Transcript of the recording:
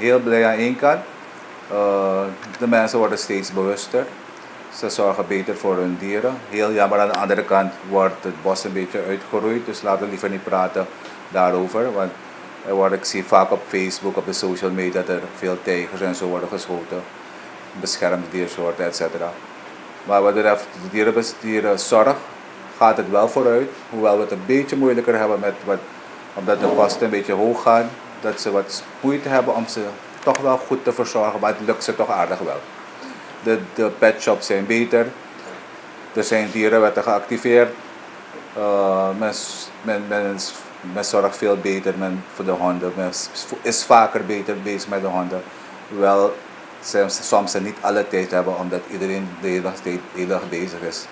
heel blij aan één kant. Uh, de mensen worden steeds bewuster. Ze zorgen beter voor hun dieren. Heel jammer aan de andere kant wordt het bos een beetje uitgeroeid. Dus laten we liever niet praten daarover. Want er ik zie vaak op Facebook, op de social media, dat er veel tijgers en zo worden geschoten. Beschermde diersoorten, etc. Maar wat betreft de dierenzorg gaat het wel vooruit. Hoewel we het een beetje moeilijker hebben met wat, omdat de kosten een beetje hoog gaan. Dat ze wat moeite hebben om ze toch wel goed te verzorgen, maar het lukt ze toch aardig wel. De, de pet shops zijn beter. Er zijn dierenwetten geactiveerd. Uh, men, men, men, men zorgt veel beter men, voor de honden. Men is vaker beter bezig met de honden. Wel, soms ze niet alle tijd hebben omdat iedereen de de hele dag bezig is.